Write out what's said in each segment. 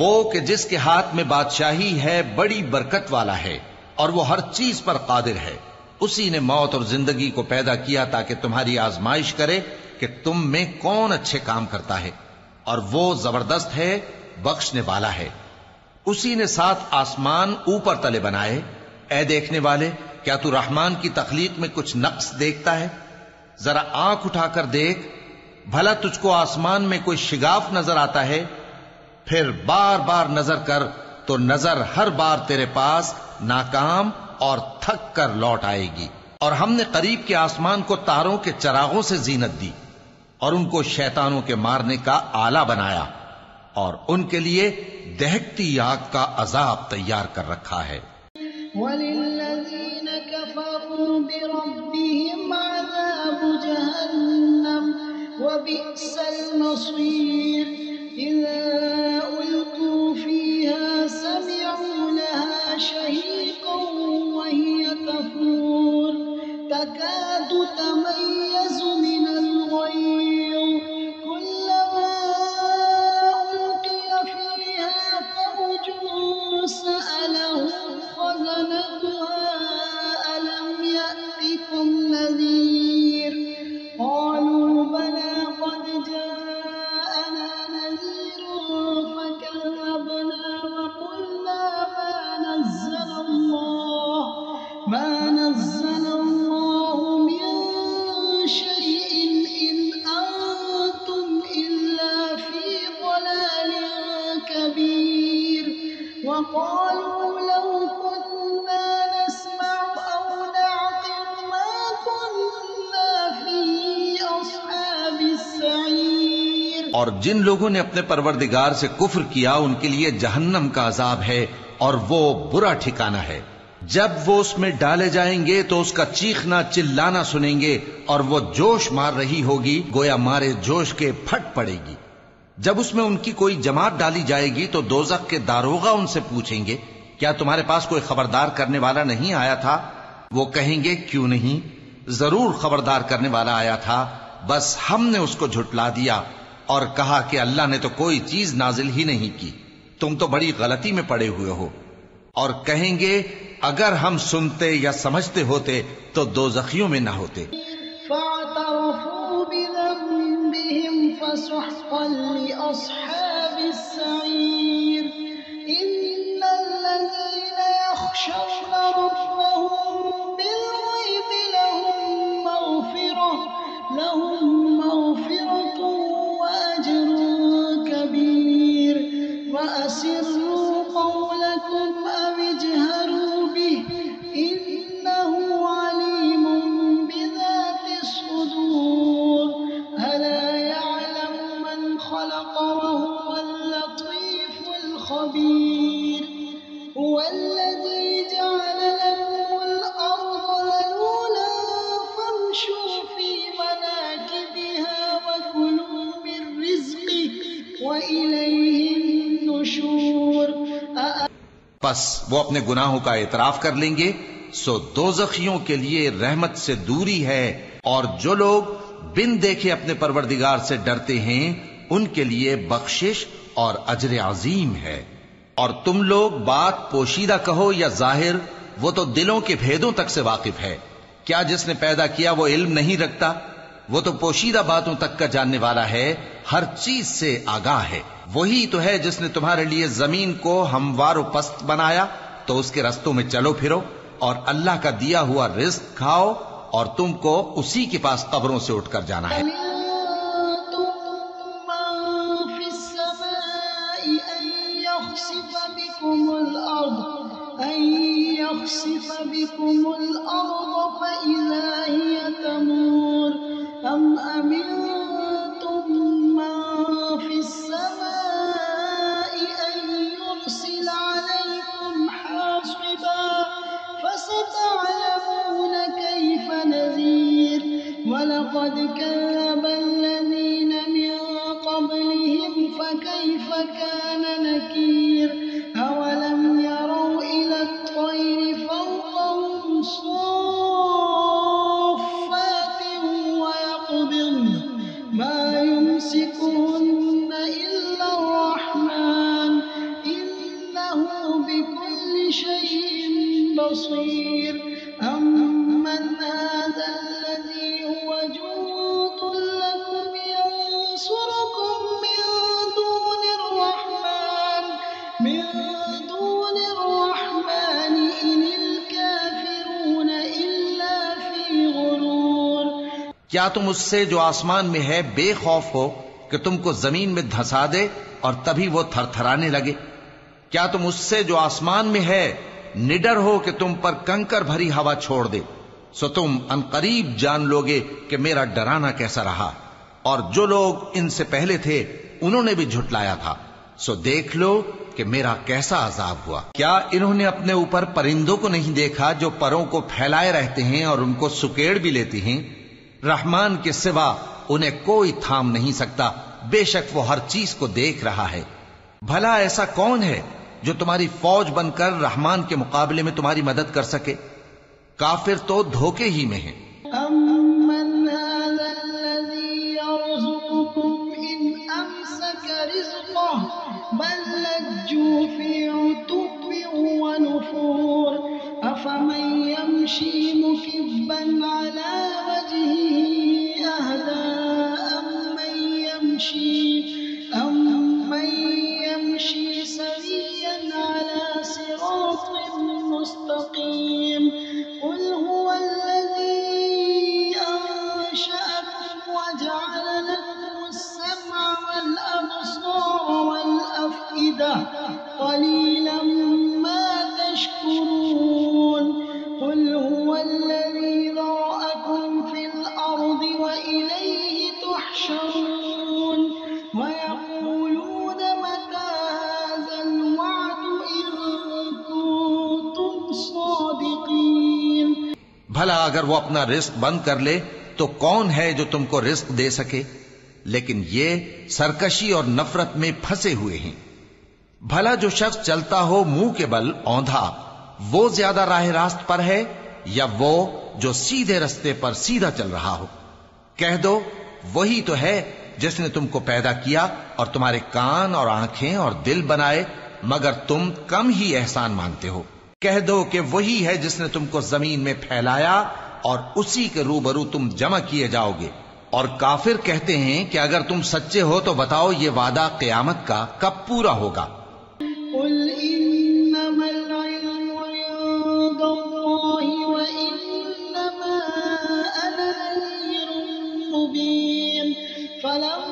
وہ کہ جس کے ہاتھ میں بادشاہی ہے، بڑی برکت والا ہے، اور وہ ہر چیز پر قادر ہے۔ اسی نے موت اور زندگی کو پیدا کیا تاکہ تمہاری آزمائش کرے کہ تم میں کون اچھے کام کرتا ہے، اور وہ زبردست ہے، بخشنے والا ہے۔ اسی نے سات آسمان اوپر تلے بنائے۔ اے دیکھنے والے، کیا تو رحمان کی تخلیق میں کچھ نقص دیکھتا ہے؟ ذرا آنکھ اٹھا کر دیکھ۔ بھلا تجھ کو آسمان میں کوئی شگاف نظر آتا ہے؟ پھر بار بار نظر کر تو نظر ہر بار تیرے پاس ناکام اور تھک کر لوٹ آئے گی۔ اور ہم نے قریب کے آسمان کو تاروں کے چراغوں سے زینت دی اور ان کو شیطانوں کے مارنے کا آلہ بنایا اور ان کے لیے دہکتی آگ کا عذاب تیار کر رکھا ہے۔ وللذين كفروا بربهم عذاب جهنم وبئس المصير إذا ألقوا فيها سمعوا لها شهيقا وهي تفور تكاد وقالوا لو كنا نسمع أو نعقل ما كنا في أصحاب السعير. اور جن لوگوں نے اپنے پروردگار سے کفر کیا، ان کے لیے جہنم کا عذاب ہے اور وہ برا ٹھکانہ ہے۔ جب وہ اس میں ڈالے جائیں گے تو اس کا چیخنا، چلانا سنیں گے اور وہ جوش مار رہی ہوگی، گویا مارے جوش کے پھٹ پڑے گی۔ جب اس میں ان کی کوئی جماعت ڈالی جائے گی تو دوزخ کے داروغہ ان سے پوچھیں گے، کیا تمہارے پاس کوئی خبردار کرنے والا نہیں آیا تھا؟ وہ کہیں گے، کیوں نہیں؟ ضرور خبردار کرنے والا آیا تھا، بس ہم نے اس کو جھٹلا دیا اور کہا کہ اللہ نے تو کوئی چیز نازل ہی نہیں کی۔ تم تو بڑی غلطی میں پڑے ہوئے ہو۔ اور کہیں گے، اگر ہم سنتے یا سمجھتے ہوتے تو دو زخیوں میں نہ ہوتے۔ فسحقا لأصحاب السعير. إن الذين يخشون ربهم پس وہ اپنے گناہوں کا اعتراف کر لیں گے، سو دوزخیوں کے لیے رحمت سے دوری ہے۔ اور جو لوگ بن دیکھے اپنے پروردگار سے ڈرتے ہیں، ان کے لیے بخشش اور اجر عظیم ہے۔ اور تم لوگ بات پوشیدہ کہو یا ظاہر، وہ تو دلوں کے بھیدوں تک سے واقف ہے۔ کیا جس نے پیدا کیا وہ علم نہیں رکھتا؟ وہ تو پوشیدہ باتوں تک کا جاننے والا ہے، ہر چیز سے آگاہ ہے۔ وہی تو ہے جس نے تمہارے لیے زمین کو ہموار و پست بنایا، تو اس کے رستوں میں چلو پھرو اور اللہ کا دیا ہوا رزق کھاؤ اور تم کو اسی کے پاس قبروں سے اٹھ کر جانا ہے۔ بكم الأرض، أن يخسف بكم الأرض أم أمنتم من في السماء أن يرسل عليكم حاصبا فستعلمون كيف نذير ولقد كذب ما يمسكهن إلا الرحمن إنه بكل شيء بصير. کیا تم اس سے جو آسمان میں ہے بے خوف ہو کہ تم کو زمین میں دھسا دے اور تبھی وہ تھر تھرانے لگے؟ کیا تم اس سے جو آسمان میں ہے نڈر ہو کہ تم پر کنکر بھری ہوا چھوڑ دے؟ سو تم ان قریب جان لوگے کہ میرا ڈرانا کیسا رہا۔ اور جو لوگ ان سے پہلے تھے، انہوں نے بھی جھٹلایا تھا۔ سو دیکھ لو کہ میرا کیسا عذاب ہوا۔ کیا انہوں نے اپنے اوپر پرندوں کو نہیں دیکھا جو پروں کو پھیلائے رہتے ہیں اور ان کو سکیڑ بھی لیتی ہیں؟ رحمان کے سوا انہیں کوئی تھام نہیں سکتا۔ بے شک وہ ہر چیز کو دیکھ رہا ہے۔ بھلا ایسا کون ہے جو تمہاری فوج بن کر رحمان کے مقابلے میں تمہاری مدد کر سکے؟ کافر تو دھوکے ہی میں ہیں۔ بل لجوا في عتب ونفور أفمن يمشي مكبا على وجهه أهدى أمن يمشي أمن يمشي سويا على صراط مستقيم. قل هو الذي أنشأكم وجعل لكم السمع والأبصار والأفئدة. بھلا اگر وہ اپنا رزق بند کر لے تو کون ہے جو تم کو رزق دے سکے؟ لیکن یہ سرکشی اور نفرت میں پھنسے ہوئے ہیں۔ بھلا جو شخص چلتا ہو منہ کے بل اوندھا، وہ زیادہ راہ راست پر ہے یا وہ جو سیدھے رستے پر سیدھا چل رہا ہو؟ کہہ دو، وہی تو ہے جس نے تم کو پیدا کیا اور تمہارے کان اور آنکھیں اور دل بنائے، مگر تم کم ہی احسان مانتے ہو۔ کہہ دو کہ وہی ہے جس نے تم کو زمین میں پھیلایا اور اسی کے روبرو تم جمع کیے جاؤ گے۔ اور کافر کہتے ہیں کہ اگر تم سچے ہو تو بتاؤ یہ وعدہ قیامت کا کب پورا ہوگا۔ قل إنما العلم عند الله مبين فلما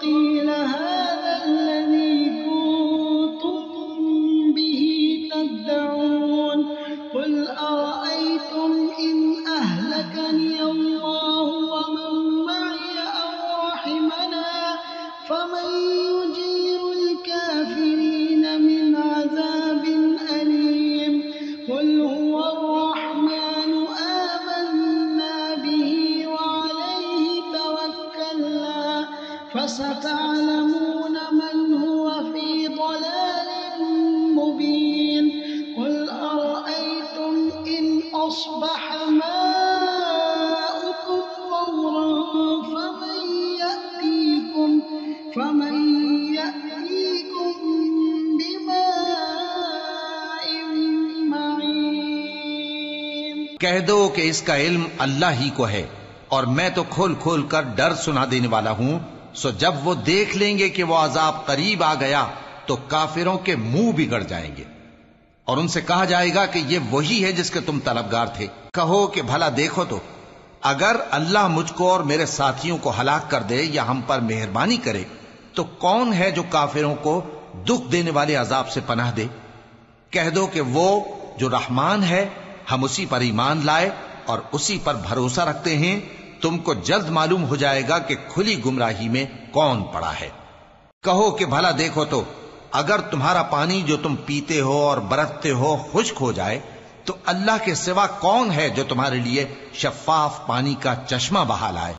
قيل هذا کہہ دو کہ اس کا علم اللہ ہی کو ہے اور میں تو کھول کھول کر ڈر سنا دینے والا ہوں، سو جب وہ دیکھ لیں گے کہ وہ عذاب قریب آ گیا، تو کافروں کے منہ بگڑ جائیں گے۔ اور ان سے کہا جائے گا کہ یہ وہی ہے جس کے تم طلبگار تھے۔ کہو کہ بھلا دیکھو تو، اگر اللہ مجھ کو اور میرے ساتھیوں کو ہلاک کر دے یا ہم پر مہربانی کرے، تو کون ہے جو کافروں کو دکھ دینے والے عذاب سے پناہ دے؟ کہہ دو کہ وہ جو رحمان ہے ہم اسی پر ایمان لائے اور اسی پر بھروسہ رکھتے ہیں، تم کو جلد معلوم ہو جائے گا کہ کھلی گمراہی میں کون پڑا ہے۔ کہو کہ بھلا دیکھو تو، اگر تمہارا پانی جو تم پیتے ہو اور برتتے ہو خشک ہو جائے، تو اللہ کے سوا کون ہے جو تمہارے لیے شفاف پانی کا چشمہ بہا لائے؟